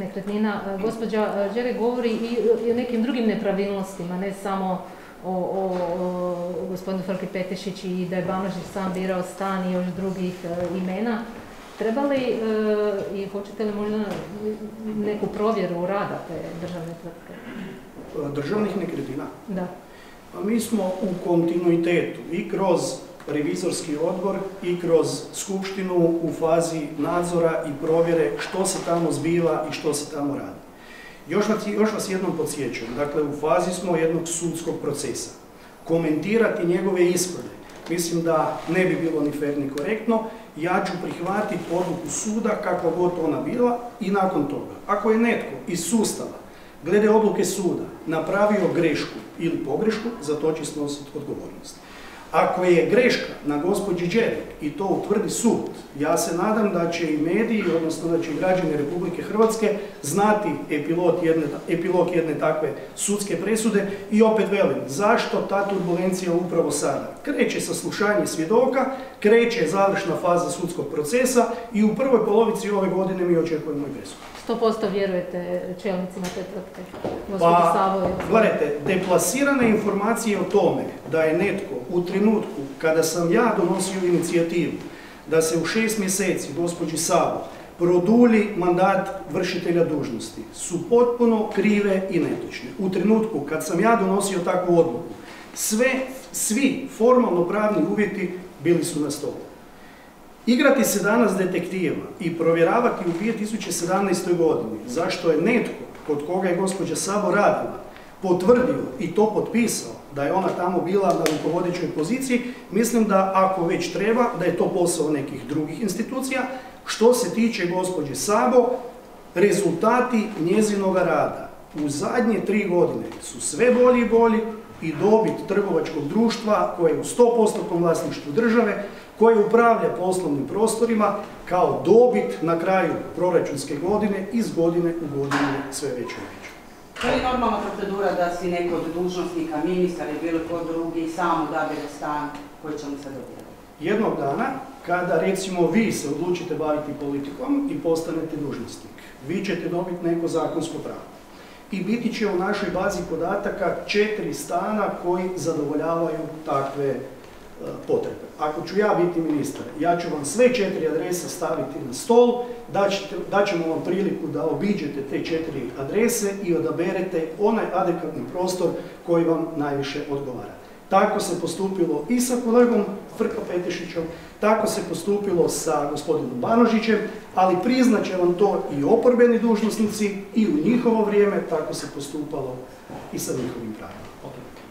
nekretnina. E, Gospođa Đere govori i o nekim drugim nepravilnostima, ne samo o, o, o gospodinu Frki Petešić i da je Banožić sam birao stan i još drugih e, imena. Treba li e, i hoćete li možda neku provjeru rada te državne tvrtke? Državnih nekretnina? Da. Pa mi smo u kontinuitetu i kroz revizorski odbor i kroz skupštinu u fazi nadzora i provjere što se tamo zbiva i što se tamo radi. Još vas, još vas jednom podsjećam, dakle u fazi smo jednog sudskog procesa. Komentirati njegove ispade, mislim da ne bi bilo ni fer ni korektno, ja ću prihvatiti odluku suda kakva god ona bila i nakon toga. Ako je netko iz sustava, glede odluke suda, napravio grešku ili pogrešku, za to će snositi odgovornost. Ako je greška na gospođi Đerek i to utvrdi sud, ja se nadam da će i mediji, odnosno da će i građani Republike Hrvatske znati epilog jedne, epilog jedne takve sudske presude i opet velim, zašto ta turbulencija upravo sada? Kreće saslušanje svjedoka, kreće završna faza sudskog procesa i u prvoj polovici ove godine mi očekujemo i presudu. 100% vjerujete čelnicima te tvrtke? Pa, gledajte, deplasirane informacije o tome da je netko u trenutku kada sam ja donosio inicijativu da se u šest mjeseci gospođi Savo produlji mandat vršitelja dužnosti su potpuno krive i netočne. U trenutku kad sam ja donosio takvu odluku, sve, svi formalno pravni uvjeti bili su na stolu. Igrati se danas detektiva i provjeravati u 2017. godini zašto je netko kod koga je gospođa Sabo radila potvrdio i to potpisao da je ona tamo bila na rukovodećoj poziciji, mislim da ako već treba, da je to posao nekih drugih institucija. Što se tiče gospođe Sabo, rezultati njezinoga rada u zadnje tri godine su sve bolji i bolji i dobit trgovačkog društva koje je u 100% vlasništvu države koje upravlja poslovnim prostorima kao dobit na kraju proračunske godine iz godine u godinu sve veće i veće. To je normalna procedura da si neko od dužnosnika, ministar ili bilo ko drugi sam odabire stan koji će mu se dobiti? Jednog dana, kada recimo vi se odlučite baviti politikom i postanete dužnosnik, vi ćete dobiti neko zakonsko pravo. I biti će u našoj bazi podataka četiri stana koji zadovoljavaju takve potrebe. Ako ću ja biti ministar, ja ću vam sve četiri adrese staviti na stol, daćemo vam priliku da obiđete te četiri adrese i odaberete onaj adekvatni prostor koji vam najviše odgovara. Tako se postupilo i sa kolegom Frka Petešićom, tako se postupilo sa gospodinom Banožićem, ali priznat će vam to i oporbeni dužnosnici i u njihovo vrijeme tako se postupalo i sa njihovim pravima.